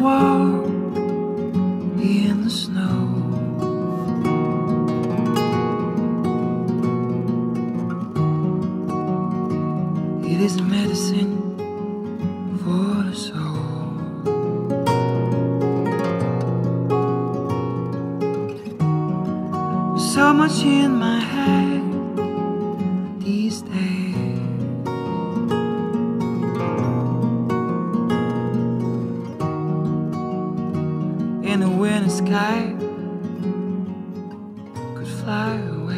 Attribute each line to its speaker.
Speaker 1: walk in the snow. It is medicine for the soul. So much in my head in the winter sky could fly away.